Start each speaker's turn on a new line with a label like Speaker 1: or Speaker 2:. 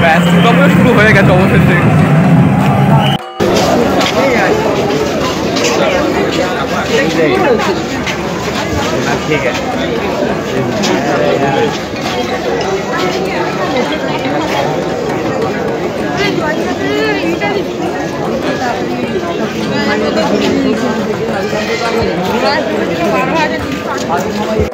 Speaker 1: ব্যাস দুর্গাপুজো শুরু হয়ে গেছে অবশেষে ঠিক আছে आदि मामा